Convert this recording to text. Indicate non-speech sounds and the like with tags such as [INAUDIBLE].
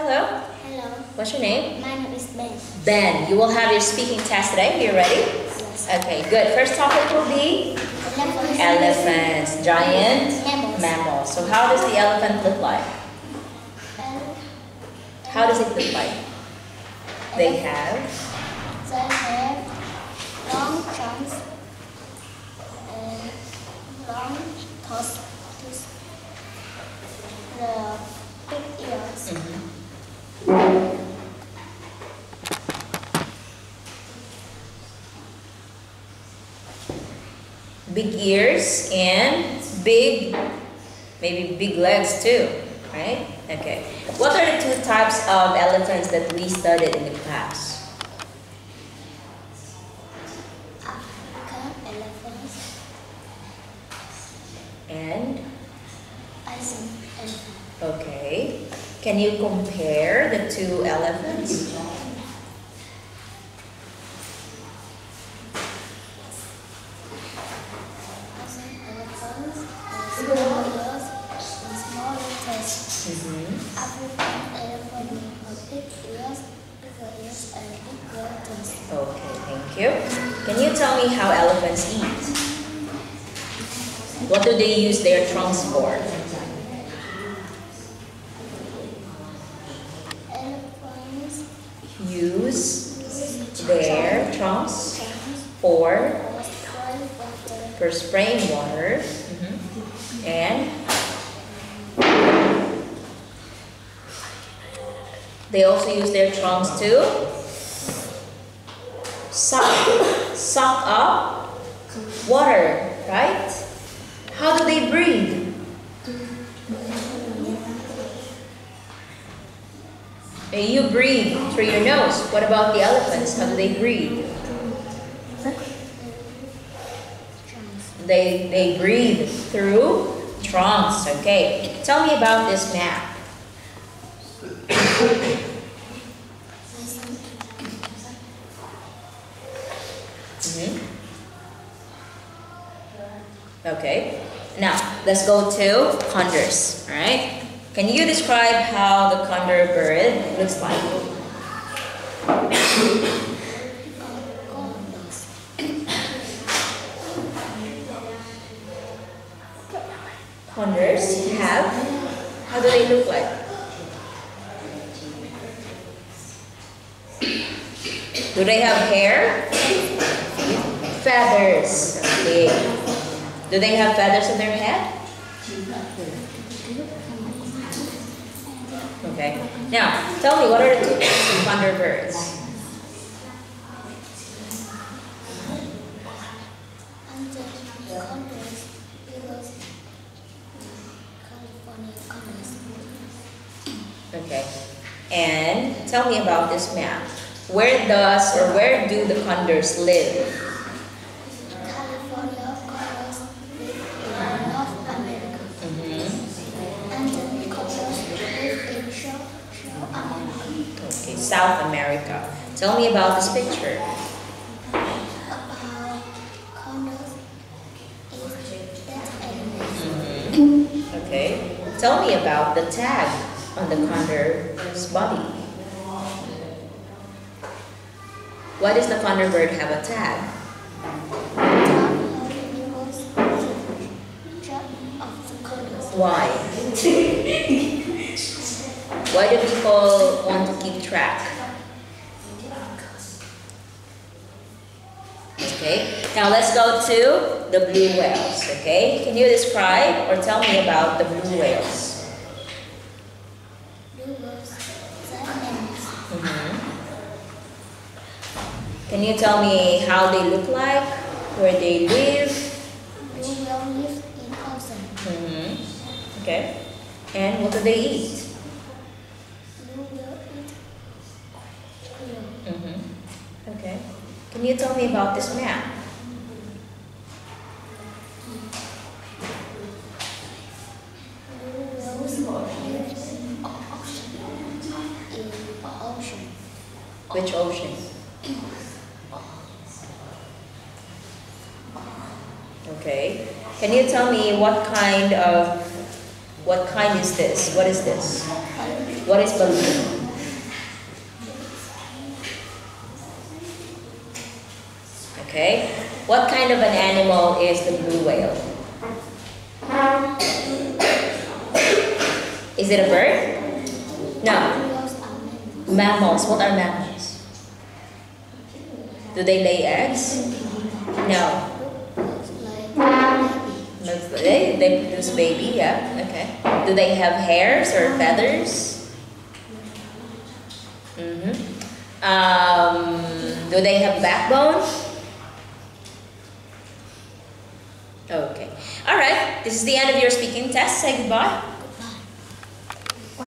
Hello. Hello, What's your name? my name is Ben. Ben. You will have your speaking test today. Are you ready? Yes. Okay, good. First topic will be Elephant. elephants, giant Mammals. mammals. So how does the elephant look like? Uh, how does it look like? They have They have long trunks big ears and big, maybe big legs too, right? Okay. What are the two types of elephants that we studied in the class? African elephants. And Asian elephant. okay, can you compare the two elephants? Asian elephants have small ears and small toes. Mhm. African elephant have big ears, bigger ears, and bigger toes. Okay, thank you. Can you tell me how elephants eat? What do they use their trunks for? Elephants Use their trunks for for spraying water mm-hmm. and they also use their trunks to suck suck up water right how do they breathe you breathe through your nose what about the elephants how do they breathe. They, they breathe through trunks. Okay. Tell me about this map. Mhm. Okay. Now, let's go to condors. All right. Can you describe how the condor bird looks like? Condors have. How do they look like? Do they have hair? Feathers. Okay. Do they have feathers on their head? Okay. Now, tell me, what are the two types of condor birds? Andean condors, because California condors. Okay. And tell me about this map. Where does or where do the condors live? California condors live in North America. Mhm. And the condors live in South South America. Okay, South America. Tell me about this picture. Okay. Tell me about the tag on the condor's body. Why does the condor bird have a tag? Why? [LAUGHS] Why do people want to track? Okay, now let's go to the blue whales. Okay, can you describe or tell me about the blue whales? Mhm. Can you tell me how they look like, where they live? Blue whales live in Mhm. Okay, and what do they eat? Mhm. Okay, can you tell me about this map? Which ocean? Okay. Can you tell me what kind of what kind is this? What is this? What is baleen? Okay. What kind of an animal is the blue whale? Is it a bird? No. Mammals. What are mammals? Do they lay eggs? No. They, they produce baby, yeah. Okay. Do they have hairs or feathers? Mm-hmm. Um, do they have backbone? Okay. All right. This is the end of your speaking test. Say goodbye.